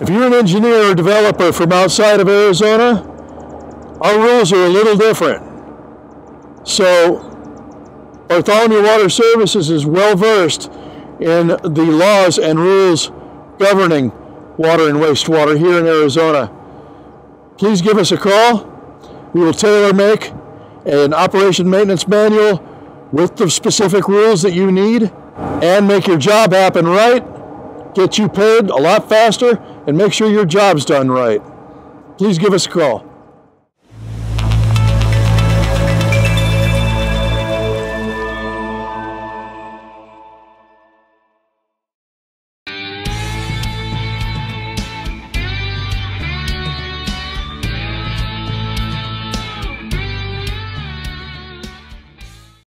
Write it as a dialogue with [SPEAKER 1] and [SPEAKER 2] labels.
[SPEAKER 1] If you're an engineer or developer from outside of Arizona, our rules are a little different. So, Bartholomew Water Services is well versed in the laws and rules governing water and wastewater here in Arizona. Please give us a call. We will tailor make an operation maintenance manual with the specific rules that you need and make your job happen right, get you paid a lot faster, and make sure your job's done right. Please give us a call.